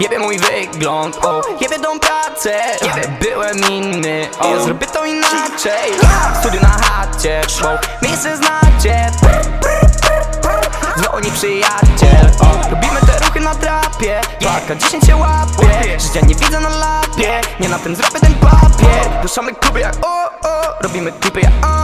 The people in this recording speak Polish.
Jebie mój wygląd, o Jebie tą pracę, jebie. Byłem inny, o. Zrobię to inaczej, Studio na chacie, bo miejsce znacie. No, Dzwoni przyjaciel, o. Robimy te ruchy na trapie, paka 10 się łapie. Życia nie widzę na lapie, nie na tym zrobię ten papier. Duszamy kluby jak o, o. Robimy klipy jak a, a